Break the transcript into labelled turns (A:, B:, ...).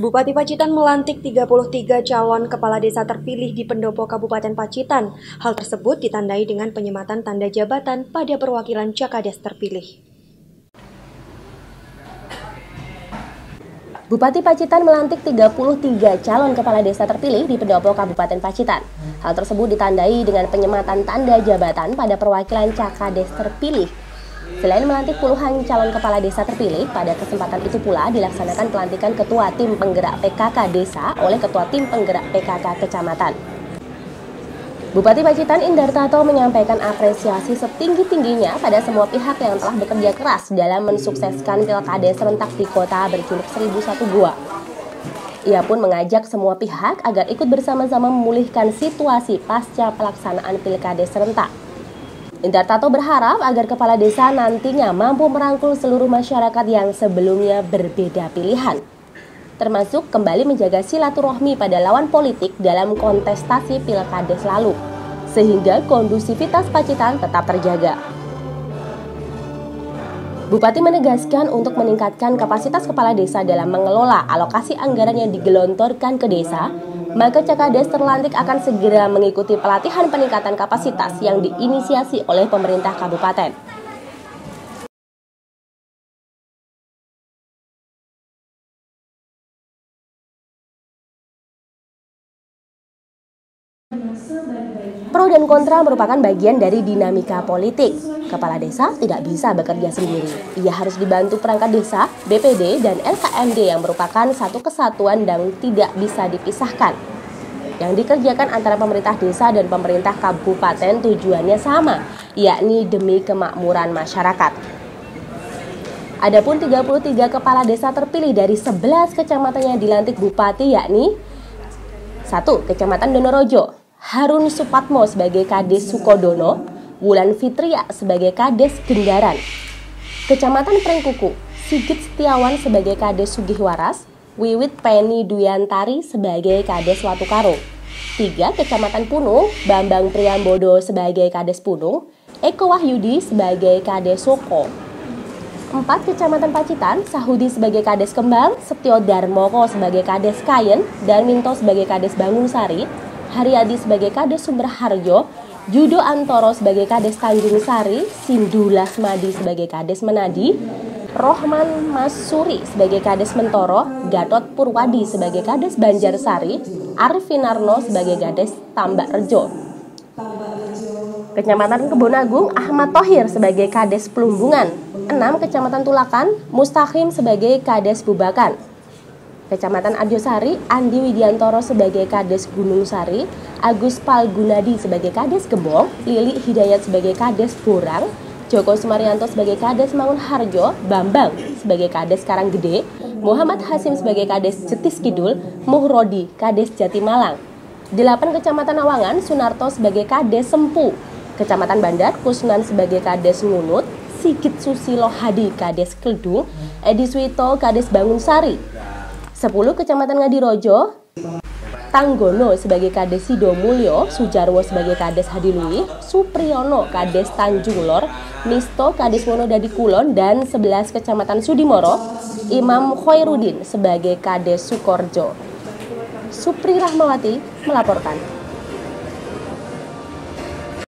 A: Bupati Pacitan melantik 33 calon kepala desa terpilih di pendopo Kabupaten Pacitan. Hal tersebut ditandai dengan penyematan tanda jabatan pada perwakilan Cakades terpilih.
B: Bupati Pacitan melantik 33 calon kepala desa terpilih di pendopo Kabupaten Pacitan. Hal tersebut ditandai dengan penyematan tanda jabatan pada perwakilan Cakades terpilih Selain melantik puluhan calon kepala desa terpilih, pada kesempatan itu pula dilaksanakan pelantikan Ketua Tim Penggerak PKK Desa oleh Ketua Tim Penggerak PKK Kecamatan. Bupati Pacitan Indartato menyampaikan apresiasi setinggi-tingginya pada semua pihak yang telah bekerja keras dalam mensukseskan pilkada serentak di kota berjuluk 1001 Gua. Ia pun mengajak semua pihak agar ikut bersama-sama memulihkan situasi pasca pelaksanaan pilkada serentak. Indartato berharap agar kepala desa nantinya mampu merangkul seluruh masyarakat yang sebelumnya berbeda pilihan, termasuk kembali menjaga silaturahmi pada lawan politik dalam kontestasi pilkades lalu, sehingga kondusivitas Pacitan tetap terjaga. Bupati menegaskan untuk meningkatkan kapasitas kepala desa dalam mengelola alokasi anggaran yang digelontorkan ke desa, maka Cakades terlantik akan segera mengikuti pelatihan peningkatan kapasitas yang diinisiasi oleh pemerintah kabupaten. Pro dan kontra merupakan bagian dari dinamika politik. Kepala desa tidak bisa bekerja sendiri. Ia harus dibantu perangkat desa, BPD, dan LKMD yang merupakan satu kesatuan dan tidak bisa dipisahkan. Yang dikerjakan antara pemerintah desa dan pemerintah kabupaten tujuannya sama, yakni demi kemakmuran masyarakat. Adapun 33 kepala desa terpilih dari 11 kecamatan yang dilantik bupati yakni 1. Kecamatan Donorojo, Harun Supatmo sebagai Kades Sukodono, Wulan Fitria sebagai Kades Gendaran. Kecamatan Prengkuku, Sigit Setiawan sebagai Kades Sugihwaras, Wiwit Penny Duyantari sebagai Kades Watukaro. Tiga Kecamatan Punung, Bambang Priambodo sebagai Kades Punung, Eko Wahyudi sebagai Kades Soko. Empat Kecamatan Pacitan, Sahudi sebagai Kades Kembang, Setio Darmoko sebagai Kades Kayen, dan Minto sebagai Kades Bangun Sari, Haryadi sebagai Kades Sumberharjo, Judo Antoro sebagai Kades Tanjung Sari, Sindu Lasmadi sebagai Kades Menadi, Rohman Masuri sebagai Kades Mentoro, Gatot Purwadi sebagai Kades Banjarsari, Arfinarno sebagai Kades Tambak Rejo. Kecamatan Kebonagung, Ahmad Tohir sebagai Kades Pelumbungan, 6 Kecamatan Tulakan, Mustahim sebagai Kades Bubakan, Kecamatan Arjosari, Andi Widiantoro sebagai Kades Gunung Sari, Agus Palgunadi sebagai Kades Gembong, Lili Hidayat sebagai Kades Borang, Joko Sumaryanto sebagai Kades Mangun Harjo, Bambang sebagai Kades Karanggede, Muhammad Hasim sebagai Kades Cetis Kidul, Muhrodi Kades Jatimalang. Delapan Kecamatan Awangan, Sunarto sebagai Kades Sempu, Kecamatan Bandar, Kusnan sebagai Kades Ngunut, Sigit Susilo Hadi Kades Kledung, Edi Swito Kades Bangun Sari, 10 Kecamatan Ngadirojo, Tanggono sebagai Kades Sido Mulyo, Sujarwo sebagai Kades Hadilui, Supriyono Kades Tanjung Lor, Misto Kades Wonodadi Kulon, dan 11 Kecamatan Sudimoro, Imam Khoirudin sebagai Kades Sukorjo. Supri Rahmawati melaporkan.